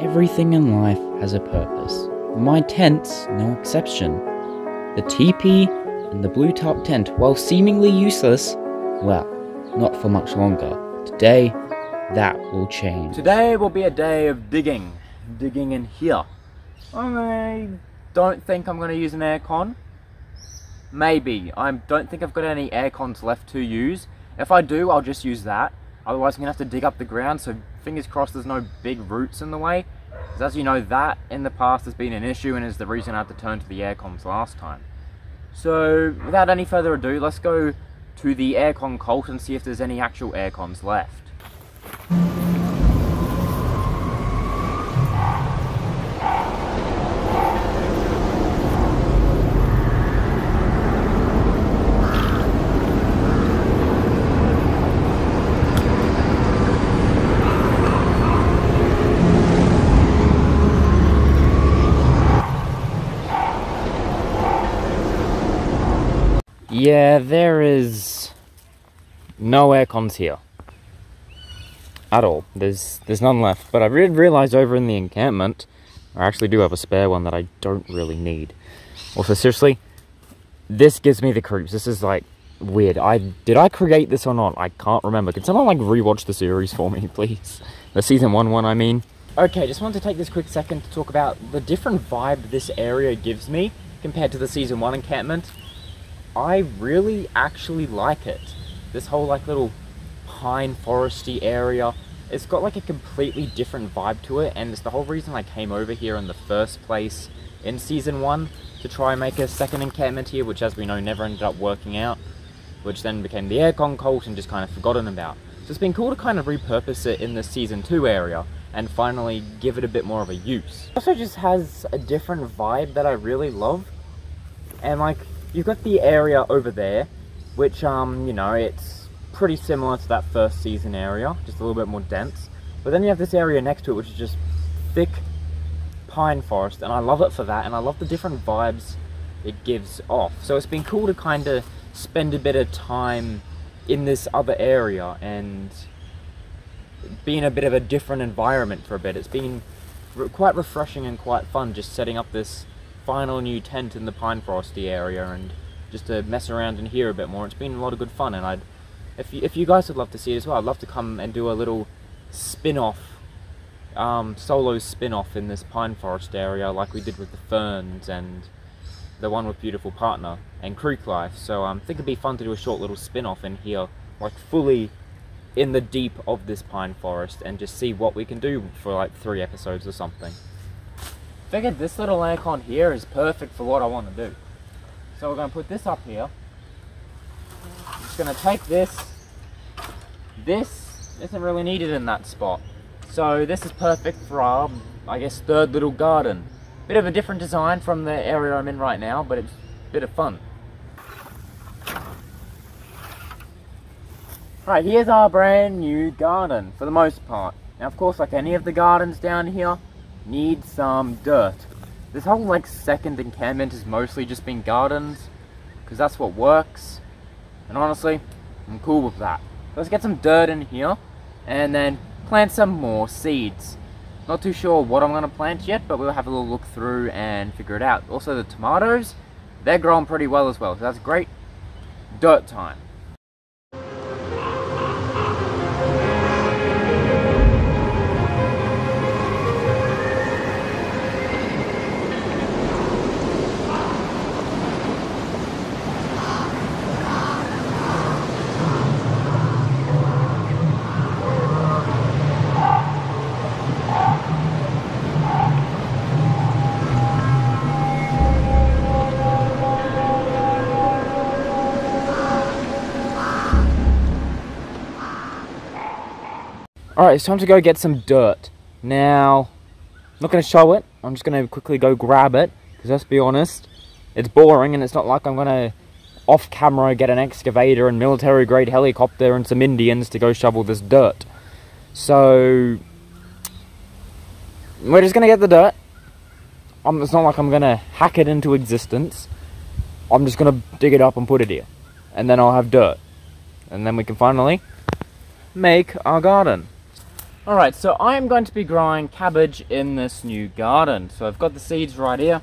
Everything in life has a purpose. My tent's no exception. The teepee and the blue top tent, while seemingly useless, well, not for much longer. Today, that will change. Today will be a day of digging. Digging in here. I don't think I'm going to use an aircon. Maybe. I don't think I've got any aircons left to use. If I do, I'll just use that. Otherwise, I'm to have to dig up the ground, so fingers crossed there's no big roots in the way. Because as you know, that in the past has been an issue and is the reason I had to turn to the air aircons last time. So, without any further ado, let's go to the aircon cult and see if there's any actual aircons left. Yeah, there is no aircons here. At all. There's there's none left. But I did realise over in the encampment, I actually do have a spare one that I don't really need. Also, seriously, this gives me the creeps. This is like weird. I did I create this or not? I can't remember. Can someone like rewatch the series for me, please? The season one one, I mean. Okay, just wanted to take this quick second to talk about the different vibe this area gives me compared to the season one encampment. I really actually like it. This whole like little pine foresty area. It's got like a completely different vibe to it and it's the whole reason I came over here in the first place in season 1 to try and make a second encampment here which as we know never ended up working out which then became the aircon cult and just kind of forgotten about. So it's been cool to kind of repurpose it in the season 2 area and finally give it a bit more of a use. It also just has a different vibe that I really love and like you've got the area over there, which, um, you know, it's pretty similar to that first season area, just a little bit more dense. But then you have this area next to it, which is just thick pine forest, and I love it for that, and I love the different vibes it gives off. So it's been cool to kind of spend a bit of time in this other area and be in a bit of a different environment for a bit. It's been quite refreshing and quite fun just setting up this final new tent in the pine foresty area and just to mess around in here a bit more. It's been a lot of good fun and I'd if you, if you guys would love to see it as well, I'd love to come and do a little spin-off um, solo spin-off in this pine forest area like we did with the ferns and the one with beautiful partner and creek life so um, I think it'd be fun to do a short little spin-off in here like fully in the deep of this pine forest and just see what we can do for like three episodes or something figured this little aircon here is perfect for what I want to do. So we're going to put this up here. I'm just going to take this. This isn't really needed in that spot. So this is perfect for our, I guess, third little garden. Bit of a different design from the area I'm in right now, but it's a bit of fun. Right, here's our brand new garden, for the most part. Now, of course, like any of the gardens down here, need some dirt. This whole like second encampment has mostly just been gardens, because that's what works. And honestly, I'm cool with that. Let's get some dirt in here, and then plant some more seeds. Not too sure what I'm going to plant yet, but we'll have a little look through and figure it out. Also the tomatoes, they're growing pretty well as well, so that's great. Dirt time. Alright, it's time to go get some dirt. Now, I'm not going to show it. I'm just going to quickly go grab it. Because let's be honest, it's boring and it's not like I'm going to off camera get an excavator and military grade helicopter and some Indians to go shovel this dirt. So, we're just going to get the dirt. Um, it's not like I'm going to hack it into existence. I'm just going to dig it up and put it here. And then I'll have dirt. And then we can finally make our garden. Alright, so I am going to be growing cabbage in this new garden. So I've got the seeds right here.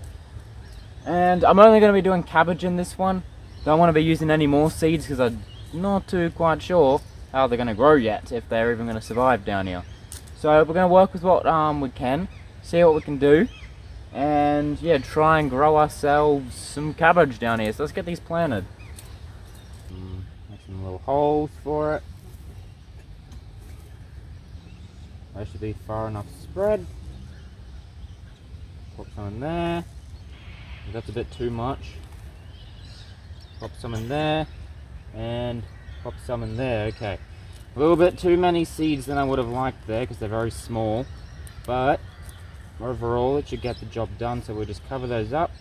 And I'm only going to be doing cabbage in this one. Don't want to be using any more seeds because I'm not too quite sure how they're going to grow yet, if they're even going to survive down here. So we're going to work with what um, we can, see what we can do, and yeah, try and grow ourselves some cabbage down here. So let's get these planted. Mm, make some little holes for it. They should be far enough spread. Pop some in there. That's a bit too much. Pop some in there. And pop some in there. Okay. A little bit too many seeds than I would have liked there because they're very small. But overall it should get the job done. So we'll just cover those up.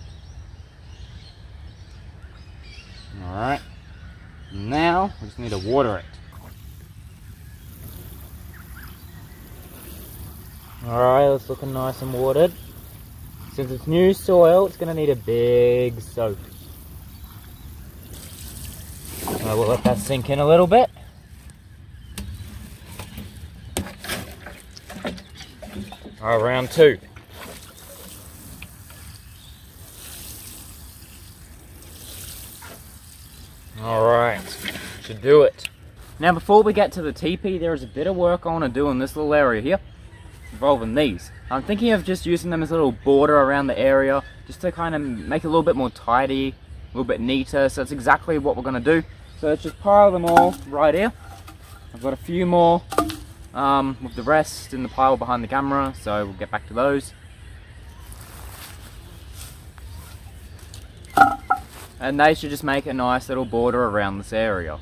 Alright. Now we just need to water it. Alright, it's looking nice and watered. Since it's new soil, it's going to need a big soak. Uh, I will let that sink in a little bit. Alright, round two. Alright, should do it. Now before we get to the teepee, there is a bit of work I want to do in this little area here involving these. I'm thinking of just using them as a little border around the area, just to kind of make it a little bit more tidy, a little bit neater, so that's exactly what we're going to do. So let's just pile them all right here. I've got a few more um, with the rest in the pile behind the camera, so we'll get back to those. And they should just make a nice little border around this area.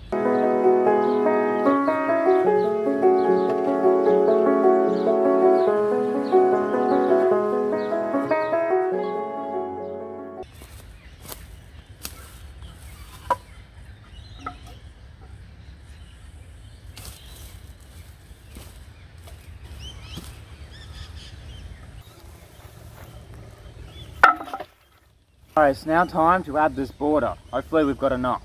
Alright, it's now time to add this border. Hopefully we've got enough.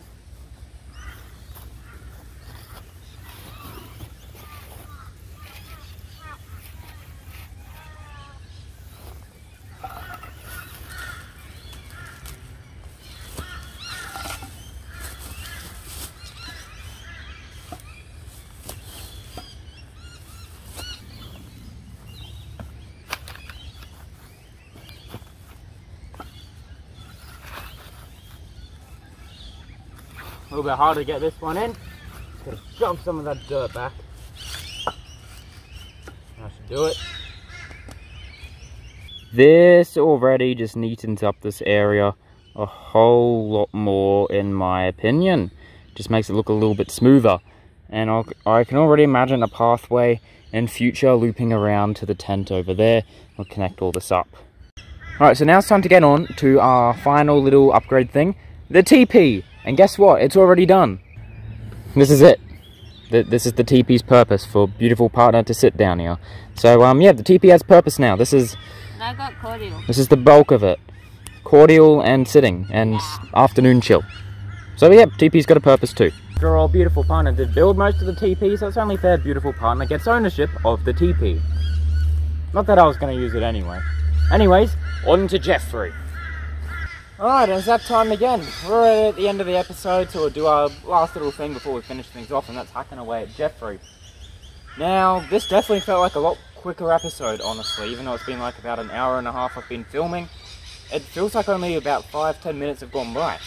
Little bit harder to get this one in. Just gotta shove some of that dirt back. I should do it. This already just neatens up this area a whole lot more in my opinion. Just makes it look a little bit smoother. And I'll, I can already imagine a pathway in future looping around to the tent over there. I'll connect all this up. Alright, so now it's time to get on to our final little upgrade thing. The teepee! And guess what? It's already done. This is it. This is the teepee's purpose for beautiful partner to sit down here. So um yeah, the teepee has purpose now. This is I got cordial. This is the bulk of it. Cordial and sitting and yeah. afternoon chill. So yeah, teepee's got a purpose too. After all, beautiful partner did build most of the teepee, so it's only fair beautiful partner gets ownership of the teepee. Not that I was going to use it anyway. Anyways, on to Jeffrey. Alright, it's that time again. We're at the end of the episode, so we'll do our last little thing before we finish things off, and that's hacking away at Jeffrey. Now, this definitely felt like a lot quicker episode, honestly, even though it's been like about an hour and a half I've been filming. It feels like only about 5-10 minutes have gone by.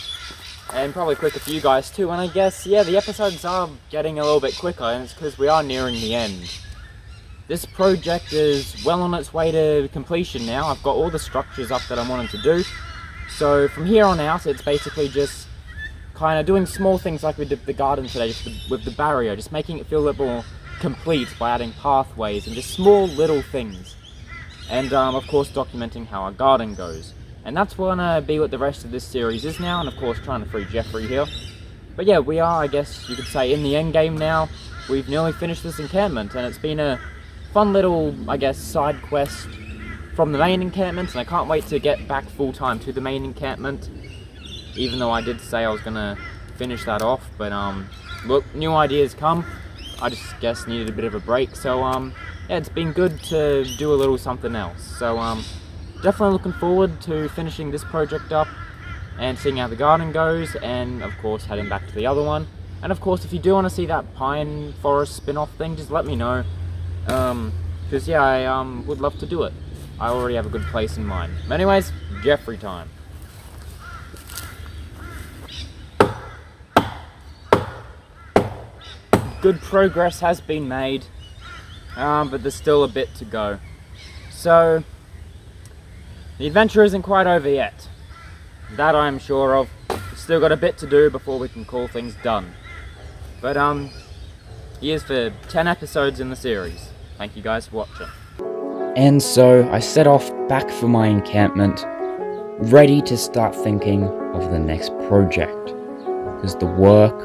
And probably quicker for you guys too, and I guess, yeah, the episodes are getting a little bit quicker, and it's because we are nearing the end. This project is well on its way to completion now. I've got all the structures up that I wanted to do. So from here on out, it's basically just kind of doing small things like we did the garden today, just with the barrier, just making it feel a little more complete by adding pathways and just small little things. And um, of course documenting how our garden goes. And that's gonna be what the rest of this series is now, and of course trying to free Jeffrey here. But yeah, we are, I guess you could say, in the end game now. We've nearly finished this encampment, and it's been a fun little, I guess, side quest from the main encampment and I can't wait to get back full time to the main encampment even though I did say I was gonna finish that off but um look new ideas come I just guess needed a bit of a break so um yeah, it's been good to do a little something else. So um, definitely looking forward to finishing this project up and seeing how the garden goes, and of course heading back to the other one. And of course, if you do want to see that pine forest spin-off thing, just let me know. Um, because yeah, I um would love to do it. I already have a good place in mind. Anyways, Jeffrey time. Good progress has been made, um, but there's still a bit to go. So, the adventure isn't quite over yet. That I'm sure of. We've still got a bit to do before we can call things done. But, um, here's for 10 episodes in the series. Thank you guys for watching. And so I set off back for my encampment, ready to start thinking of the next project, because the work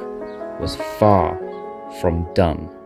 was far from done.